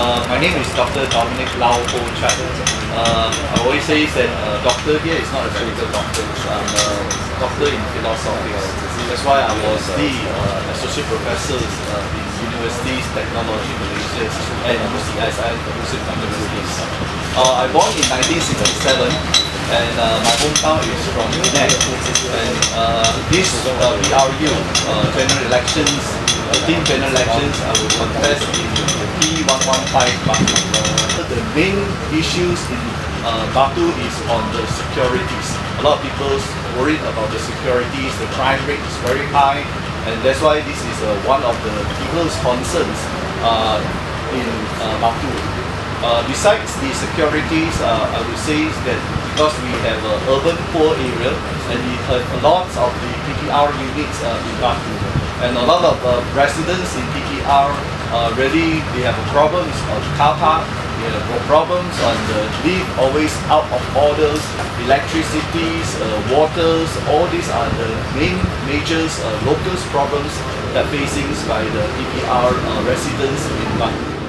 Uh, my name is Dr. Dominic Lau Hoe Chai. Uh, I always say that uh, doctor here is not a medical doctor. I'm a doctor in philosophy. That's why I was the uh, associate professor uh, in Universiti Teknologi Malaysia and UCSI, Muslim Universities. Uh, I born in 1967 and uh, my hometown is from Penang. And uh, this uh, uh, general elections, uh, team general elections, I will contest in P115 Batu. The main issues in uh, Batu is on the securities. A lot of people worried about the securities, the crime rate is very high, and that's why this is uh, one of the people's concerns uh, in uh, Batu. Uh, besides the securities, uh, I would say that because we have an urban poor area and we have a lot of the PPR units uh, in Batu and a lot of residents in PPR uh, really they have problems on car park, they have problems on the lift always out of orders, electricities, uh, waters, all these are the main major uh, local problems that facing by the PPR uh, residents in Batu.